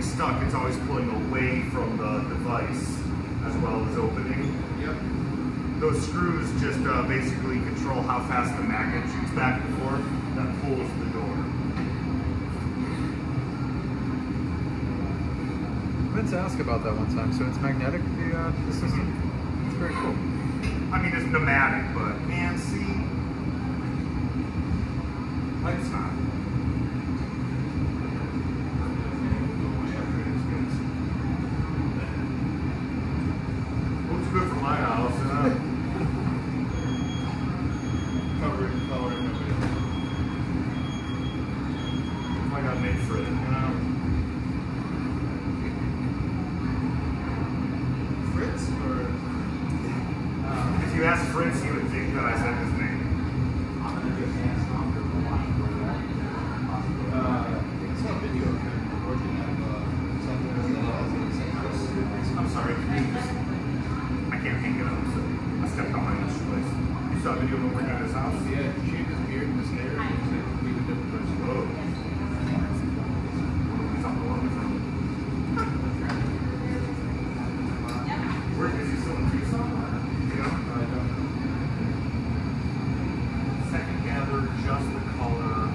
if something's stuck, it's always pulling away from the device as well as opening. Yep. Those screws just uh, basically control how fast the magnet shoots back and forth that pulls the door. I meant to ask about that one time. So it's magnetic, the, uh, the system? It's very cool. I mean, it's pneumatic, but man, see, it's not. Looks good for my house, huh? Cover it in color. nobody else. For it. Fritz or Uh, if you ask Fritz, he would think that I said his name. uh, I saw a video of him working at uh, something that I'm sorry, can you just, I can't hang it up, so I stepped on my place. You saw a video of him working at his house? Yeah, he shaved his beard and his hair. and He was a completely different person. Whoa. He's on the water from. Where is he still in Tucson? You know? I don't know. Second gather, just the color.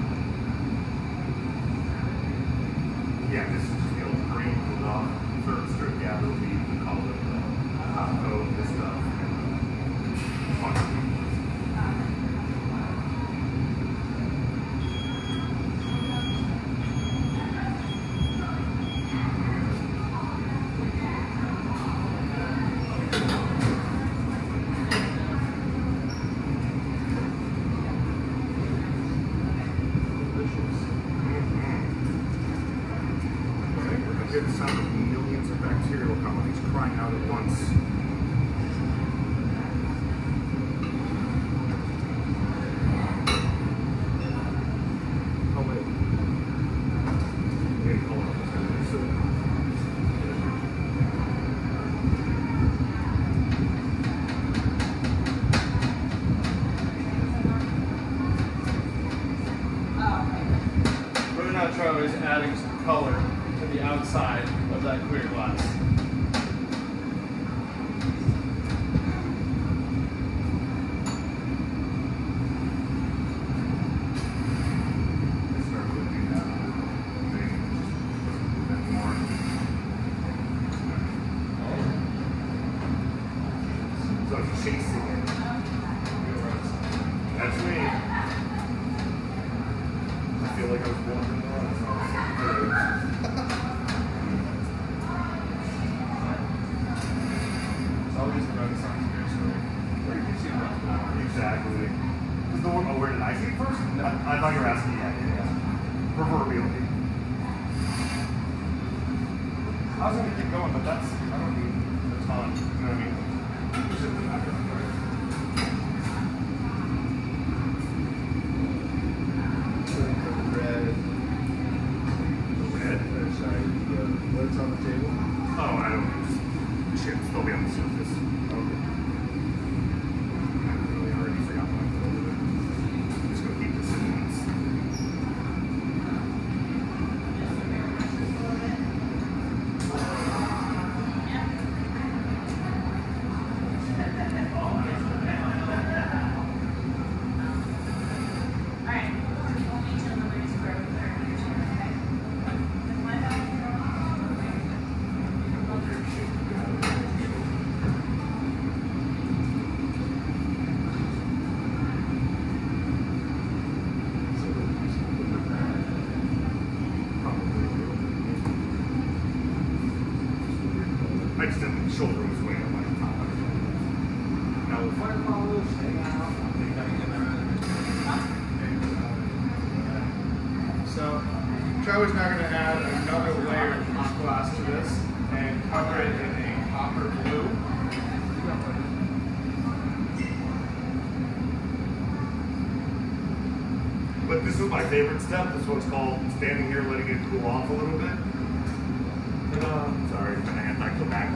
Yeah, this is just the old green pulled off. Third strip gather will be the color of the top coat, this stuff. and fuck. Sound of millions of bacterial colonies crying out at once. Oh wait. Wait, hold on. So- Whether or not Charlie's adding some color to the outside of that clear glass. I started looking at thing, just a bit more. So it's chasing it. That's me. I feel like I was born in the Renaissance. It's always a Renaissance beer story. Where did you see that? Exactly. Is the one, oh, where did I see it first? I, I thought you were asking, yeah, yeah, yeah. Proverbially. I was gonna keep going, but that's, I don't need a ton, you know what I mean? Just a matter of, right? Red. Red? Or sorry, the what's on the table? Oh, I don't use chips, they'll be on the surface. Okay. I really already forgot what I put over there. I'm just gonna keep this in once. I just didn't shoulder was way on my top. Now the fire follows, hang out, I think I can uh, So, Charlie's now going to add another layer of hot glass to this and cover it in a copper blue. But this is my favorite step. This one's called standing here, letting it cool off a little bit. Ta-da. Sorry, I'm gonna have to back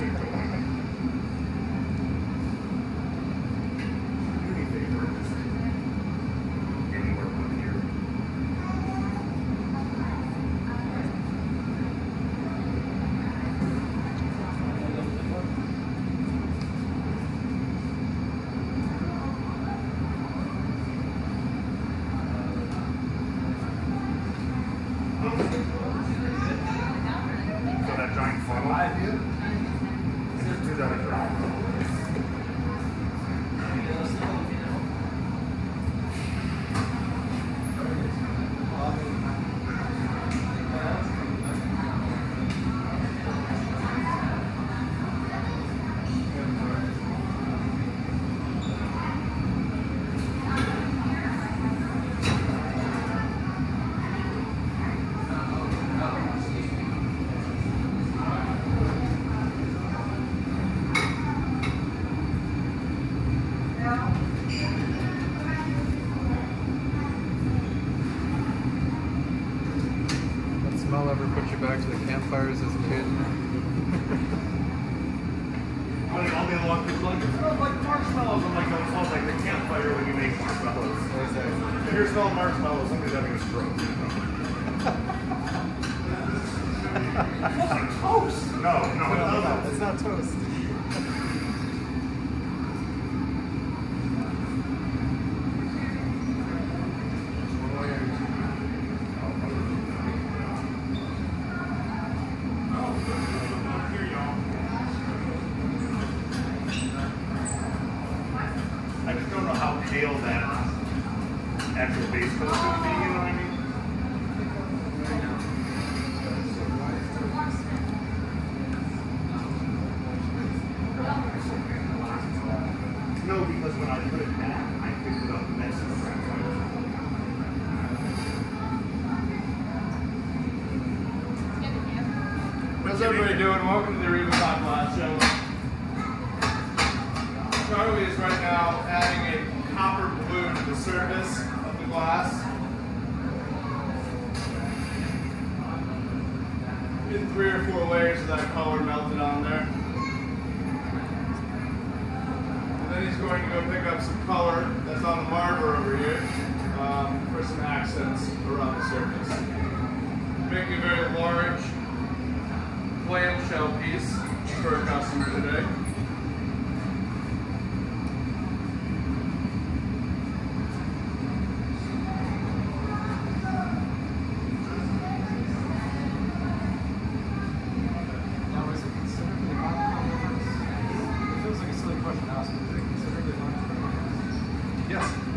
Yes.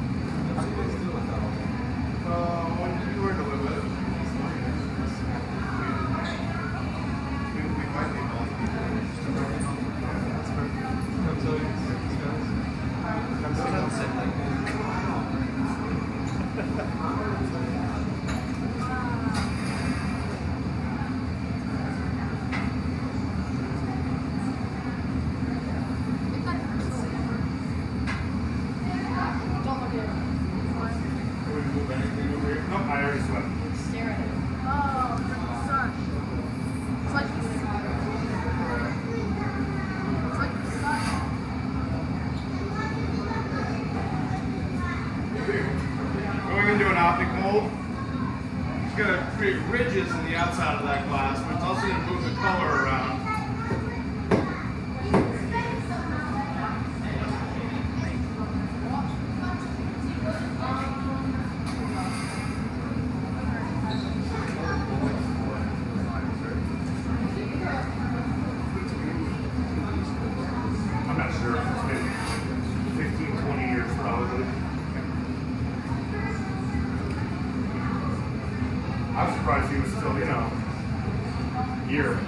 for 15, 20 years probably. I'm surprised he was still, you know, here.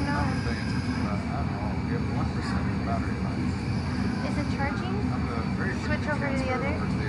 Is it charging? Switch over to the other?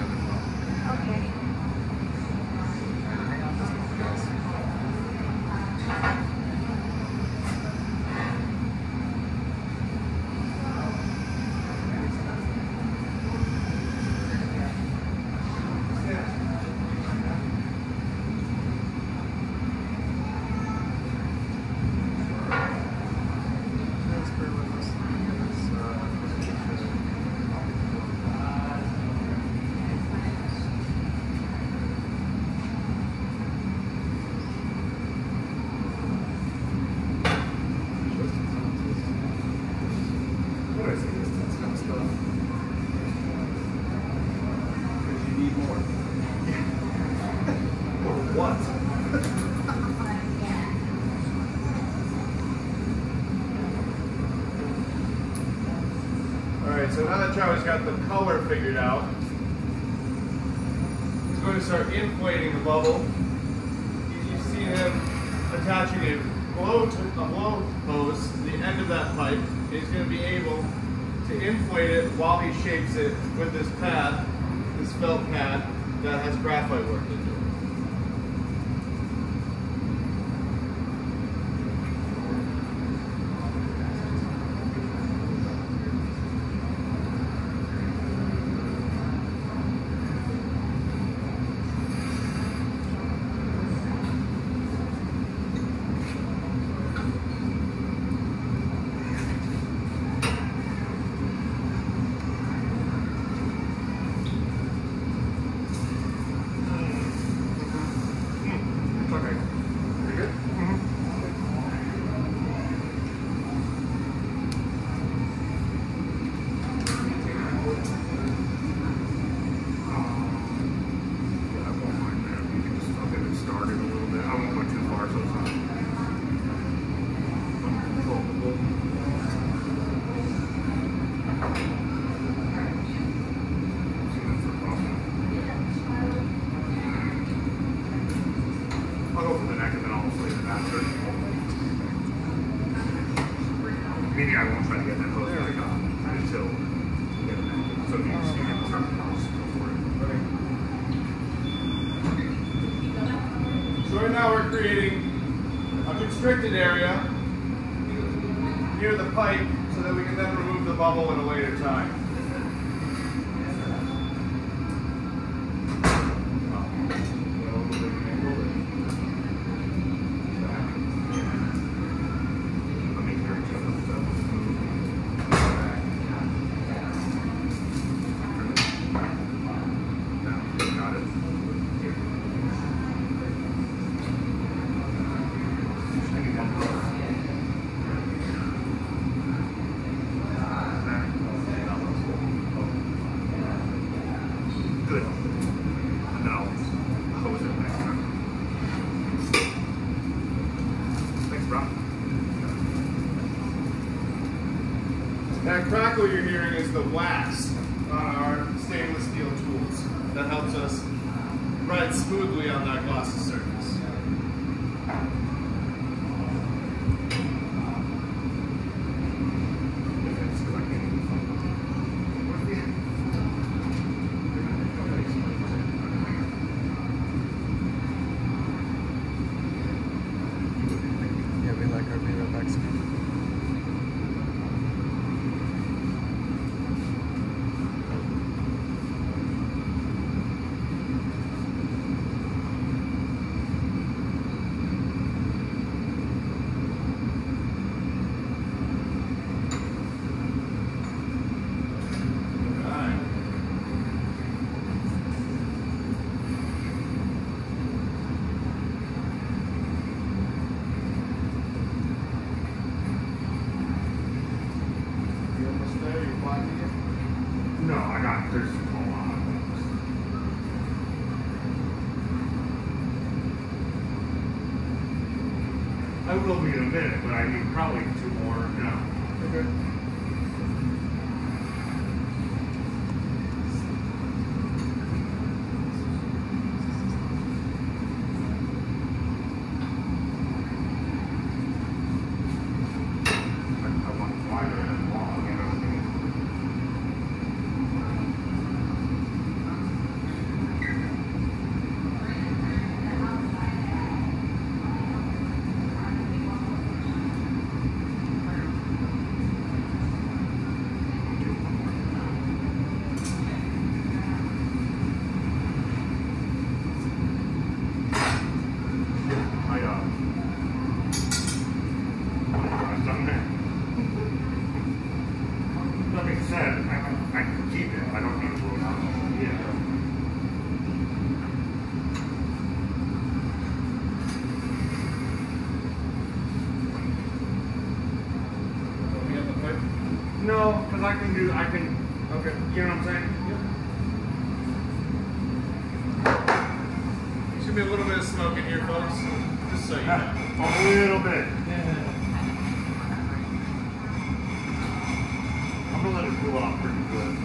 Blow to a blow hose to the end of that pipe. He's going to be able to inflate it while he shapes it with this pad, this felt pad that has graphite worked into it. It's okay. Pretty good? Yeah, I won't mind that. We can just, I'll get it started a little bit. I won't go too far, so it's not uncontrollable. See, that's the problem. I'll go for the neck and then I'll sleep it after. Meaning I won't try to get that hose back on until we get it back. So if you just get the go for it. So right now we're creating a constricted area near the pipe so that we can then remove the bubble at a later time. Let me hear each other stuff. Got it. Maybe one more. Good. And then I'll hose it next time. Thanks, bro. That crackle you're hearing is the wax on our stainless steel tools that helps us ride smoothly on that glossy surface. Yeah, we like our beer Mexican. Alright. You almost there? You blocking it? No, I got there's a lot of things. I will be in a minute, but I need probably two more. No. a little bit. I'm gonna let it cool off pretty good.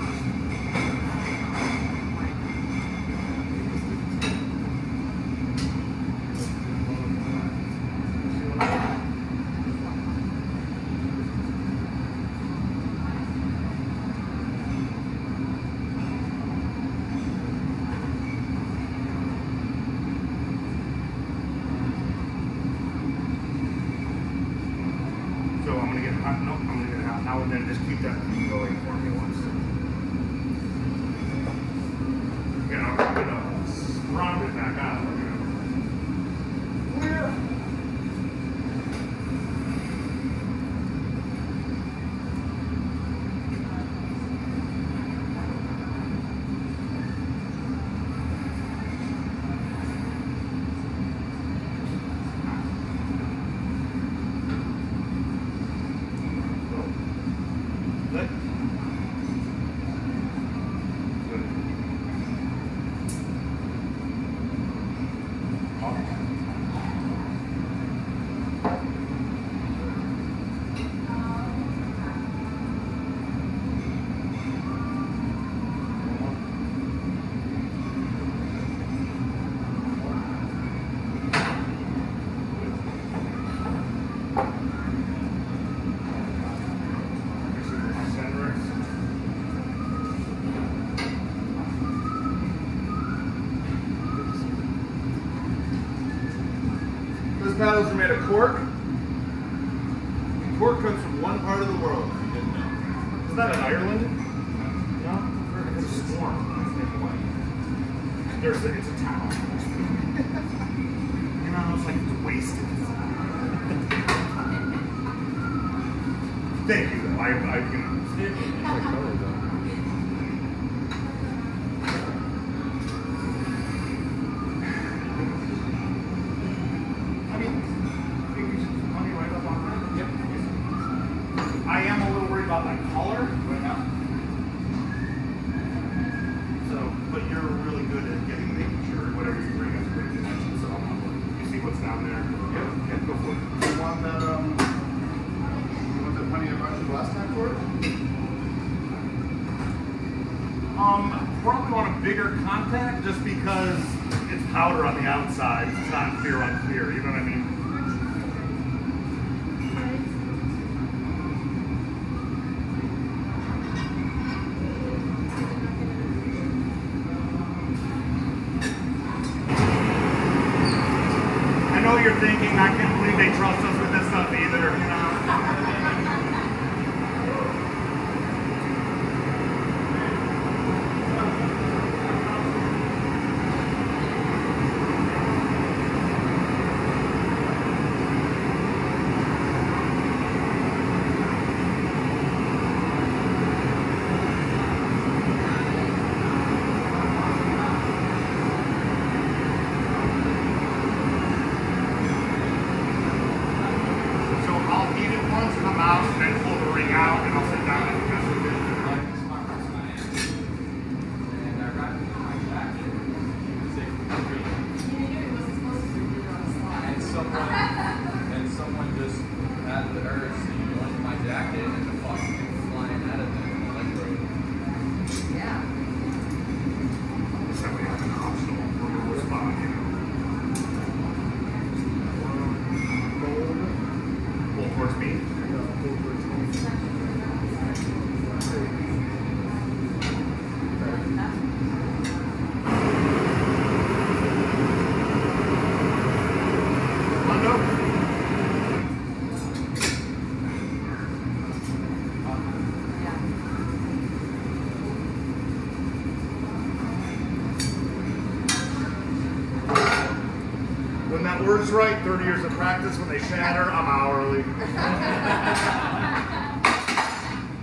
was right, 30 years of practice, when they shatter, I'm hourly.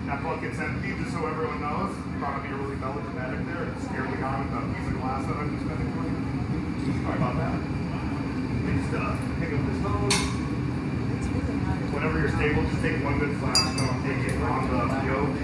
that bucket's empty, just so everyone knows. Thought I'd be really melodramatic there It's scared on with the piece of glass that I'm just spending money. Sorry about that. Please uh, pick up this phone. Whenever you're stable, just take one good flash. Don't take it on the yoke.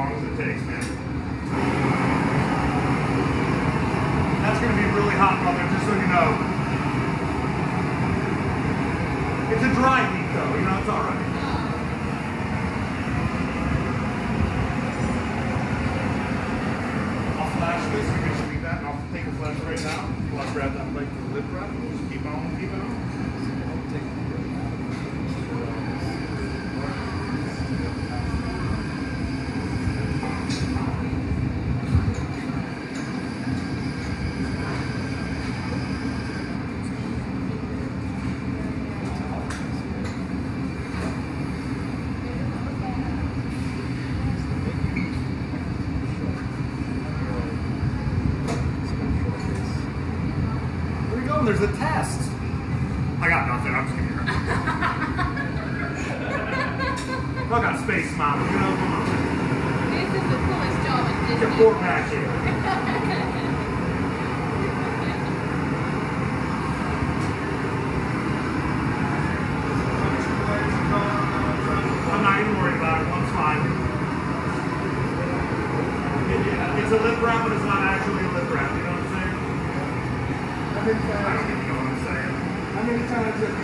long as it takes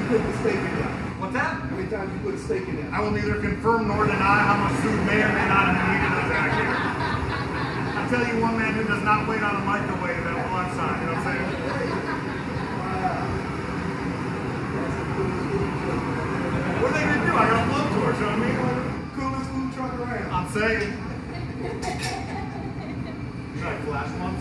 put the in there? What's that? How many times you put a stake in there? I will neither confirm nor deny how much food may or may not have been eaten in. I tell you one man who does not wait on a microwave at a lunchtime, you know what I'm saying? What are they gonna do? I got a blowtorch, you know what I mean? Coolest food truck around. I'm saying. Did I flash once?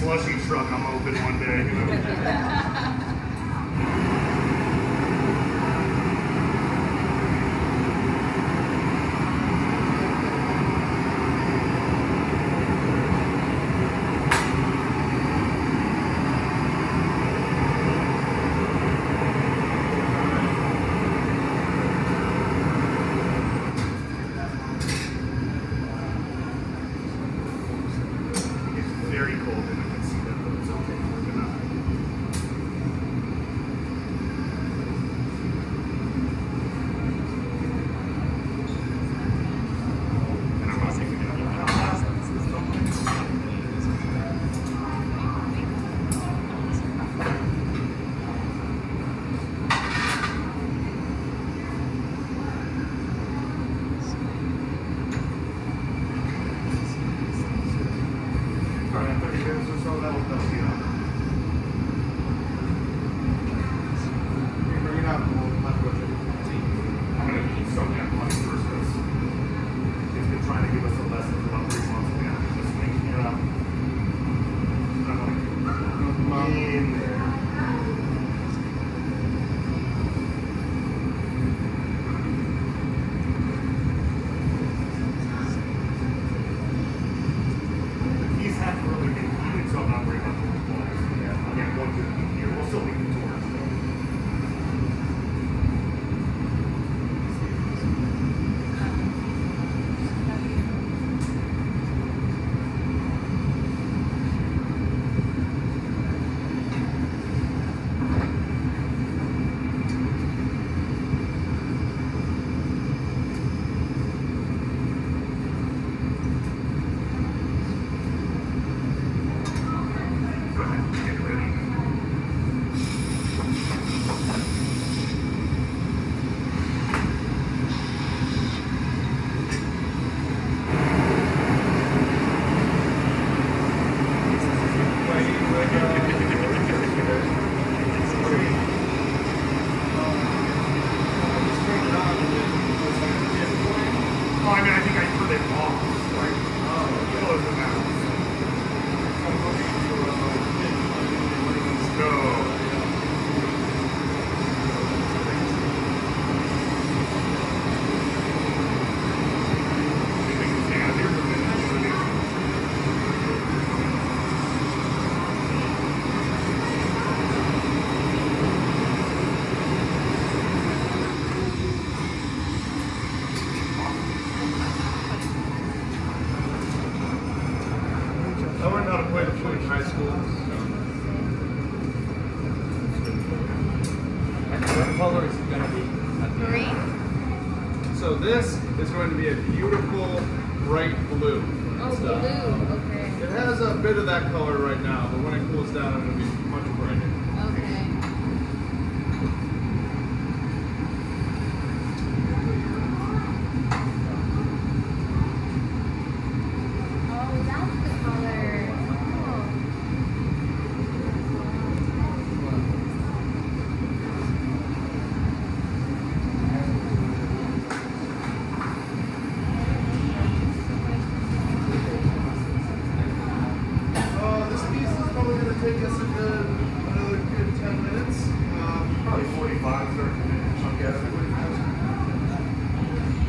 slushing.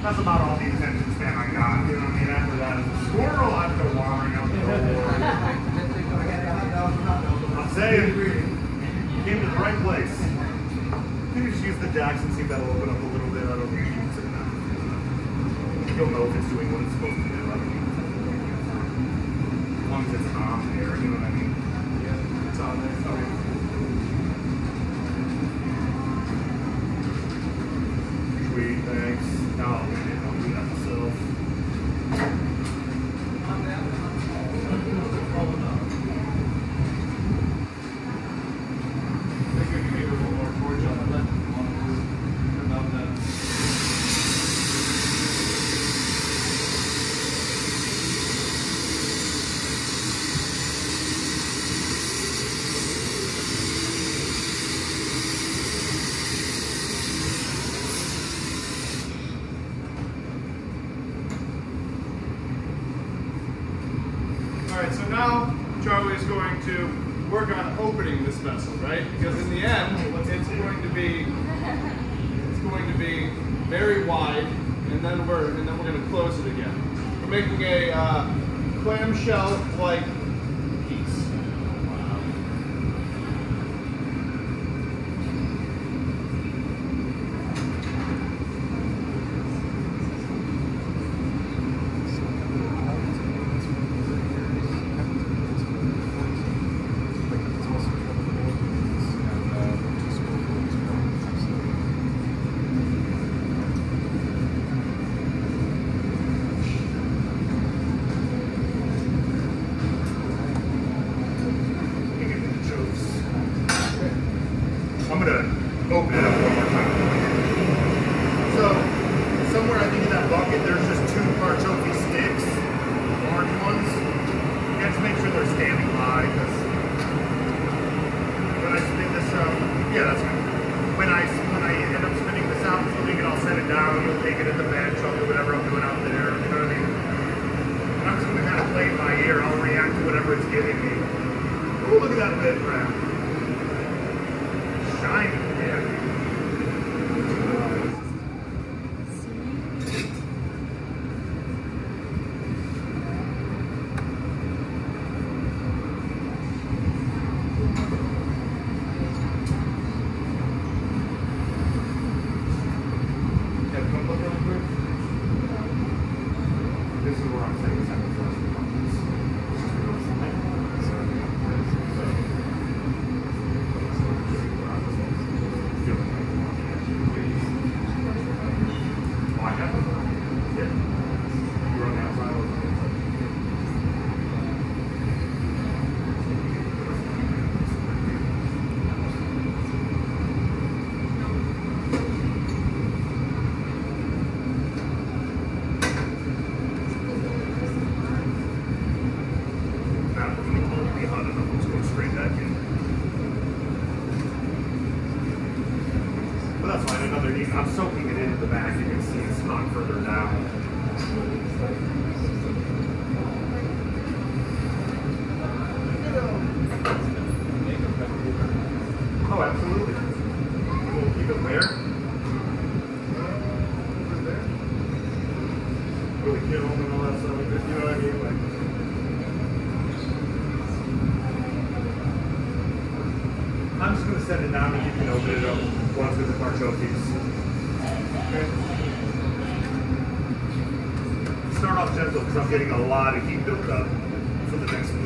That's about all the attention span I got. You know what I mean? After that, it's a squirrel, I have to go wandering out the door. I'm saying, you came to the right place. Maybe just use the jacks and see if that'll open up a little bit. I don't think you. You'll know if it's doing what it's supposed to do. I don't. As long as it's on there, you know what I mean? yeah, it's on there. Okay. Thanks. Oh, man, I'll do that myself. I think we can get a little more torch on that. About that. All right, so now Charlie is going to work on opening this vessel, right? Because in the end, it's going to be it's going to be very wide, and then we're and then we're going to close it again. We're making a uh, clamshell-like piece. I'm gonna open it up one more time. So, somewhere I think in that bucket, there's just two Parchoffi sticks, orange ones. You have to make sure they're standing by, because when I spin this out, yeah, that's good. When I when I end up spinning this out, flipping it, I'll set it down. You'll take it at the bench. I'll do whatever I'm doing out there. You know what I mean? And I'm just gonna kind of play it by ear. I'll react to whatever it's giving me. Ooh, look at that lid wrap. Shiny, yeah. Yeah, come look real quick. This is where I'm saying second first. Oh, I have it. Yeah. You're on the outside. I was on the inside. Now, it's gonna be hot enough. Let's go straight back in. But that's fine. Another neat. I'm soaking it into the back. You can see it's not further down. Oh, absolutely. We'll keep it where? Keep it there. Really kill them and all that stuff. You know what I mean? Like. I'm just gonna set it down and you can open it up once with the Parchoffies. Okay. Start off gentle because I'm getting a lot of heat built up for the next move.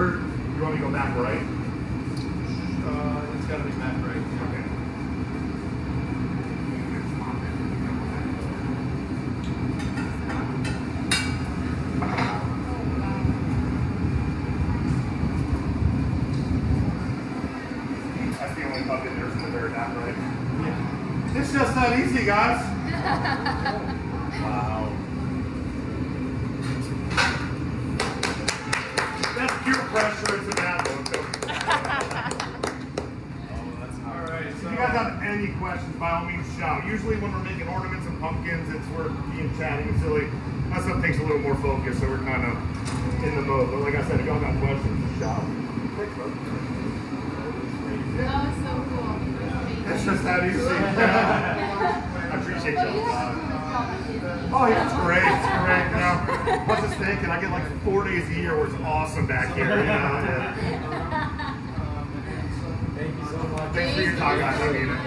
Where you want me to go back right? Uh, it's got to be back right. Okay. That's the only puppet there for the very back right. Yeah. It's just not easy, guys. not easy. I appreciate y'all. Oh, yeah, it's great. It's great. You know, what's this thinking? I get like four days a year where it's awesome back here. You know? yeah. Thank you so much. Thanks for your time, guys. I mean it.